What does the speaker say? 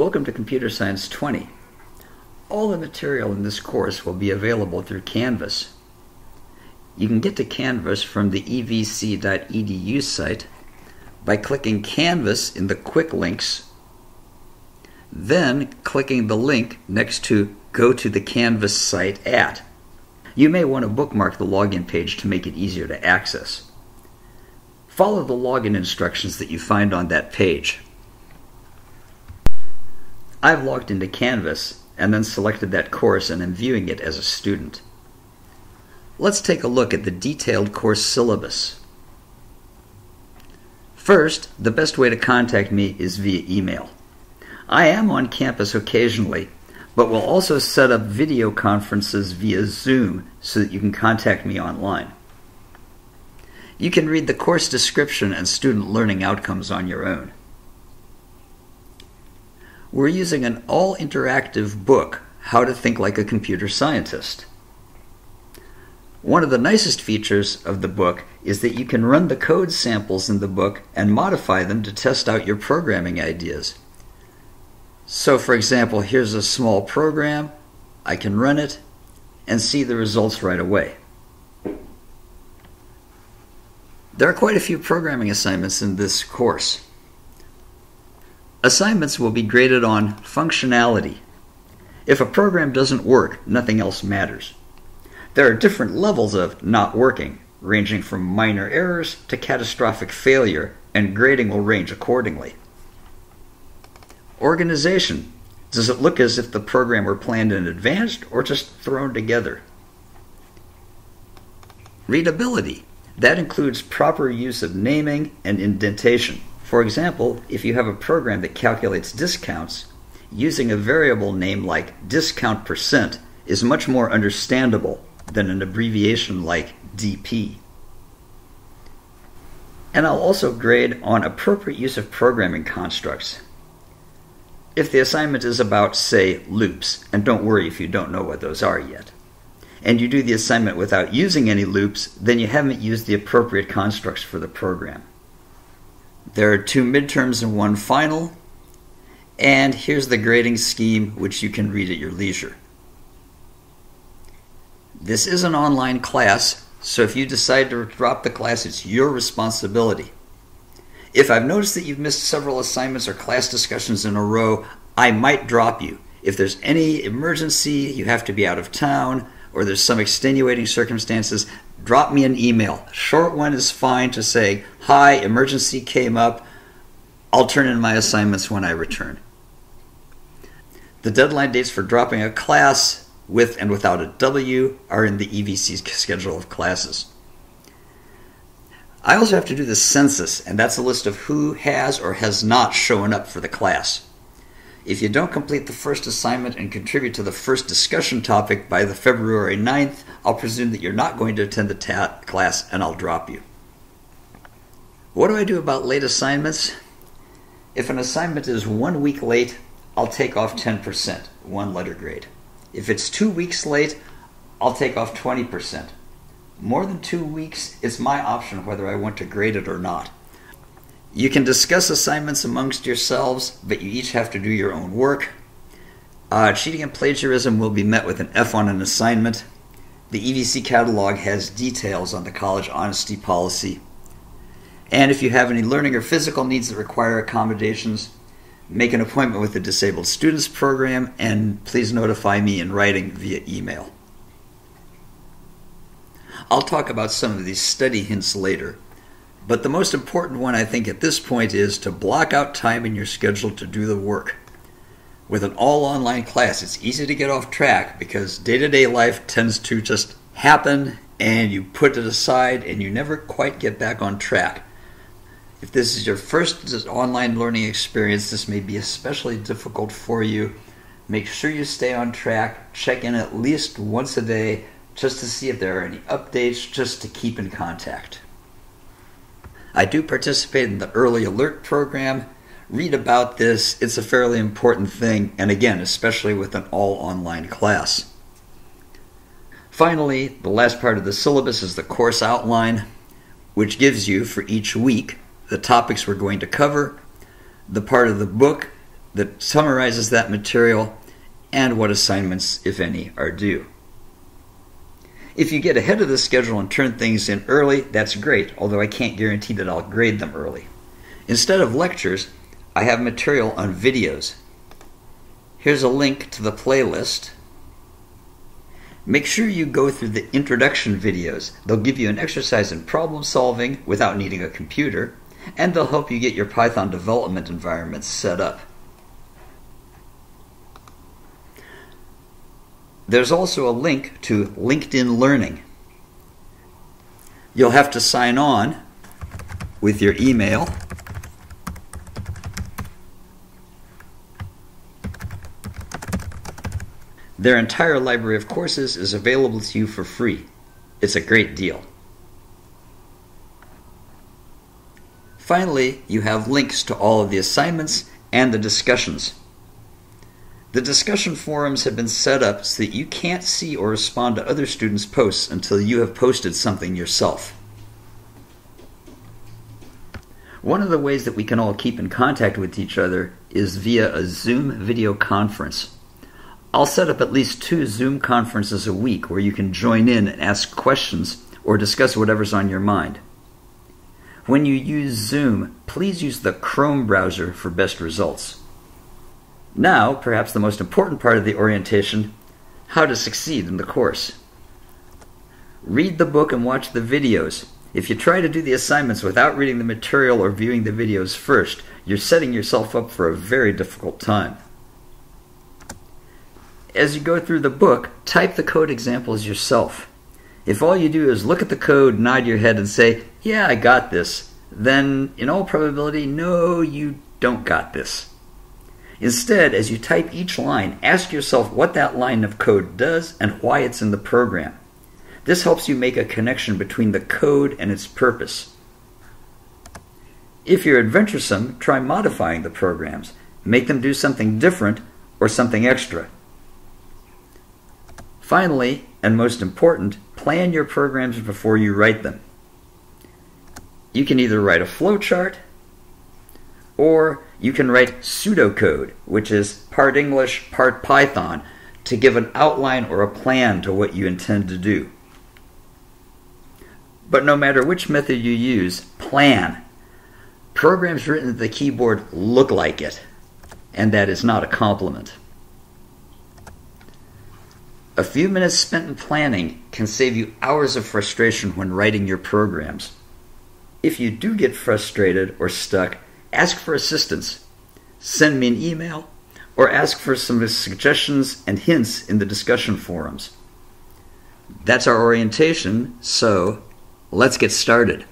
Welcome to Computer Science 20. All the material in this course will be available through Canvas. You can get to Canvas from the evc.edu site by clicking Canvas in the Quick Links, then clicking the link next to Go to the Canvas site at. You may want to bookmark the login page to make it easier to access. Follow the login instructions that you find on that page. I've logged into Canvas and then selected that course and am viewing it as a student. Let's take a look at the detailed course syllabus. First, the best way to contact me is via email. I am on campus occasionally, but will also set up video conferences via Zoom so that you can contact me online. You can read the course description and student learning outcomes on your own we're using an all interactive book, How to Think Like a Computer Scientist. One of the nicest features of the book is that you can run the code samples in the book and modify them to test out your programming ideas. So, for example, here's a small program. I can run it and see the results right away. There are quite a few programming assignments in this course. Assignments will be graded on functionality. If a program doesn't work, nothing else matters. There are different levels of not working, ranging from minor errors to catastrophic failure, and grading will range accordingly. Organization. Does it look as if the program were planned in advance or just thrown together? Readability. That includes proper use of naming and indentation. For example, if you have a program that calculates discounts, using a variable name like discount percent is much more understandable than an abbreviation like DP. And I'll also grade on appropriate use of programming constructs. If the assignment is about, say, loops, and don't worry if you don't know what those are yet, and you do the assignment without using any loops, then you haven't used the appropriate constructs for the program. There are two midterms and one final. And here's the grading scheme, which you can read at your leisure. This is an online class, so if you decide to drop the class, it's your responsibility. If I've noticed that you've missed several assignments or class discussions in a row, I might drop you. If there's any emergency, you have to be out of town, or there's some extenuating circumstances, drop me an email. Short one is fine to say, Hi, emergency came up. I'll turn in my assignments when I return. The deadline dates for dropping a class with and without a W are in the EVC's schedule of classes. I also have to do the census, and that's a list of who has or has not shown up for the class. If you don't complete the first assignment and contribute to the first discussion topic by the February 9th, I'll presume that you're not going to attend the ta- class and I'll drop you. What do I do about late assignments? If an assignment is one week late, I'll take off 10%, one letter grade. If it's two weeks late, I'll take off 20%. More than two weeks, it's my option whether I want to grade it or not. You can discuss assignments amongst yourselves, but you each have to do your own work. Uh, cheating and plagiarism will be met with an F on an assignment. The EVC catalog has details on the college honesty policy. And if you have any learning or physical needs that require accommodations, make an appointment with the Disabled Students Program and please notify me in writing via email. I'll talk about some of these study hints later. But the most important one, I think, at this point is to block out time in your schedule to do the work. With an all online class, it's easy to get off track because day to day life tends to just happen and you put it aside and you never quite get back on track. If this is your first online learning experience, this may be especially difficult for you. Make sure you stay on track. Check in at least once a day just to see if there are any updates, just to keep in contact. I do participate in the early alert program. Read about this, it's a fairly important thing, and again, especially with an all online class. Finally, the last part of the syllabus is the course outline, which gives you for each week the topics we're going to cover, the part of the book that summarizes that material and what assignments, if any, are due. If you get ahead of the schedule and turn things in early, that's great, although I can't guarantee that I'll grade them early. Instead of lectures, I have material on videos. Here's a link to the playlist. Make sure you go through the introduction videos. They'll give you an exercise in problem solving without needing a computer, and they'll help you get your Python development environment set up. There's also a link to LinkedIn Learning. You'll have to sign on with your email. Their entire library of courses is available to you for free. It's a great deal. Finally, you have links to all of the assignments and the discussions. The discussion forums have been set up so that you can't see or respond to other students' posts until you have posted something yourself. One of the ways that we can all keep in contact with each other is via a Zoom video conference. I'll set up at least two Zoom conferences a week where you can join in and ask questions or discuss whatever's on your mind. When you use Zoom, please use the Chrome browser for best results. Now, perhaps the most important part of the orientation how to succeed in the course. Read the book and watch the videos. If you try to do the assignments without reading the material or viewing the videos first, you're setting yourself up for a very difficult time. As you go through the book, type the code examples yourself. If all you do is look at the code, nod your head, and say, Yeah, I got this, then in all probability, no, you don't got this. Instead, as you type each line, ask yourself what that line of code does and why it's in the program. This helps you make a connection between the code and its purpose. If you're adventuresome, try modifying the programs. Make them do something different or something extra. Finally, and most important, plan your programs before you write them. You can either write a flowchart or you can write pseudocode, which is part English, part Python, to give an outline or a plan to what you intend to do. But no matter which method you use, plan. Programs written at the keyboard look like it, and that is not a compliment. A few minutes spent in planning can save you hours of frustration when writing your programs. If you do get frustrated or stuck, ask for assistance. Send me an email or ask for some suggestions and hints in the discussion forums. That's our orientation, so let's get started.